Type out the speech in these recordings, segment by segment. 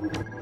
you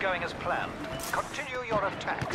going as planned. Continue your attack.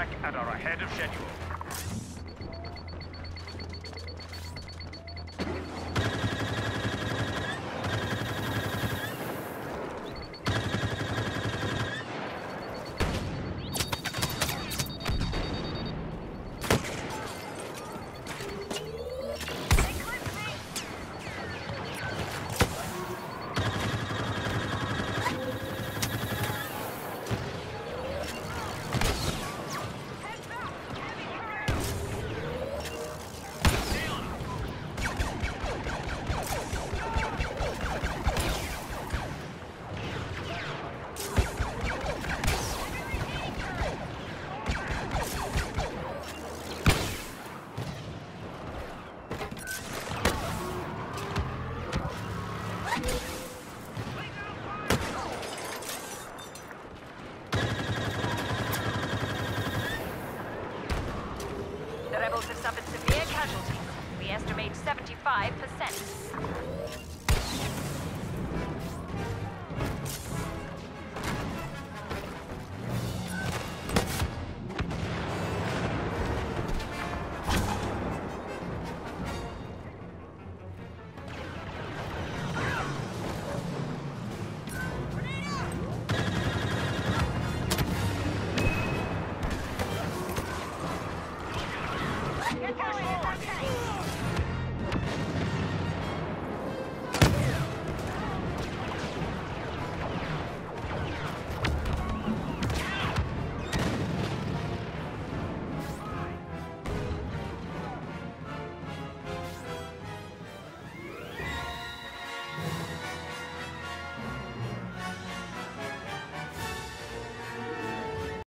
Back and are ahead of schedule. よし!